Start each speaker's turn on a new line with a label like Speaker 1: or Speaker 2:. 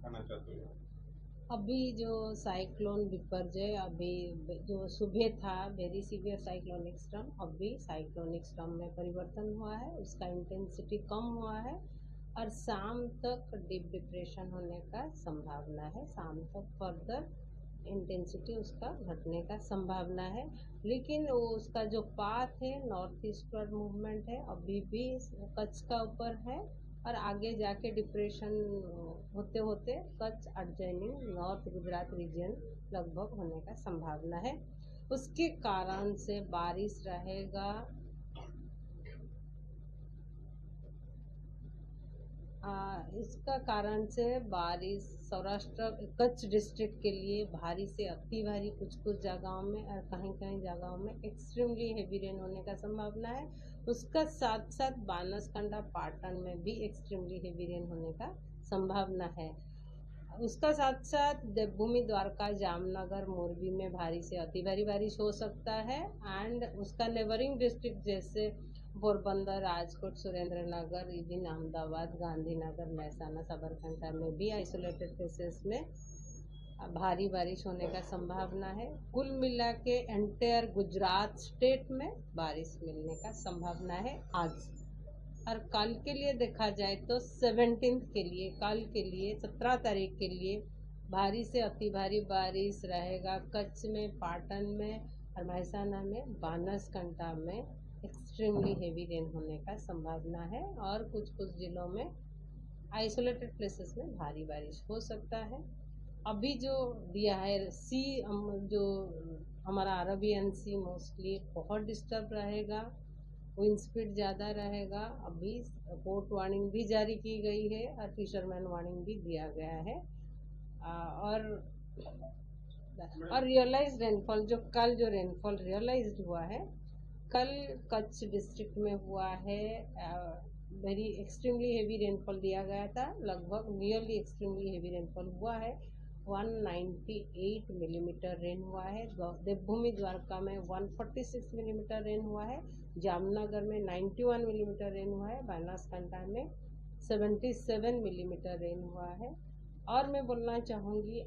Speaker 1: दिखाना चाहते हो?
Speaker 2: अभी जो साइक्लोन विपर्जय, अभी जो सुबह था वेरी सीवियर साइक्लोनिक स्टर्म अभी साइक्लोनिक स्टर्म में परिवर्तन हुआ है, उसका इंटेंसिटी कम हुआ है, और शाम तक डीप डिप्रेशन होने का संभावना है। शाम तक फर्दर इंटेंसिटी उसका घटने का संभावना है। लेकिन वो उसका जो पाथ है नॉर्थ ईस्टवर्ड मूवमेंट है, अभी भी कच्छ का ऊपर है और आगे जाके डिप्रेशन होते होते Kutch adjoining north Gujarat region लगभग होने का संभावना है। उसके कारण से बारिश रहेगा इसका कारण से बारिश सौराष्ट्र कच्छ डिस्ट्रिक्ट के लिए भारी से अति भारी कुछ कुछ जगहों में और कहीं कहीं जगहों में एक्सट्रीमली हेवी रेन होने का संभावना है। उसका साथ साथ बानसकंडा पाटन में भी एक्सट्रीमली हेवी रेन होने का संभावना है। उसका साथ साथ देवभूमि द्वारका, जामनगर, मोरबी में भारी से अति भारी बारिश हो सकता है। एंड उसका नेबरिंग डिस्ट्रिक्ट जैसे पोरबंदर, राजकोट सुरेंद्र नगर इविन अहमदाबाद, गांधीनगर महसाना साबरकांठा में भी आइसोलेटेड प्लेसेस में भारी बारिश होने का संभावना है। कुल मिला के एंटायर गुजरात स्टेट में बारिश मिलने का संभावना है आज। और कल के लिए देखा जाए तो सेवनटीन के लिए, कल के लिए, सत्रह तारीख के लिए भारी से अति भारी बारिश रहेगा कच्छ में, पाटन में और महसाना में बानसकंटा में। एक्सट्रीमली हेवी रेन होने का संभावना है और कुछ कुछ जिलों में आइसोलेटेड प्लेसेस में भारी बारिश हो सकता है। अभी जो दिया है सी जो, हमारा अरबियन सी मोस्टली बहुत डिस्टर्ब रहेगा विंड स्पीड ज़्यादा रहेगा। अभी पोर्ट वार्निंग भी जारी की गई है और फिशरमैन वार्निंग भी दिया गया है। और और रियलाइज़ रेनफॉल जो कल जो रेनफॉल रियलाइज़ हुआ है कल कच्छ डिस्ट्रिक्ट में हुआ है वेरी एक्सट्रीमली हेवी रेनफॉल दिया गया था, लगभग नियरली एक्सट्रीमली हेवी रेनफॉल हुआ है। 198 मिलीमीटर mm रेन हुआ है देवभूमि द्वारका में 146 मिलीमीटर mm रेन हुआ है, जामनगर में 91 मिलीमीटर mm रेन हुआ है बनासकांठा में 77 मिलीमीटर रेन हुआ है। और मैं बोलना चाहूँगी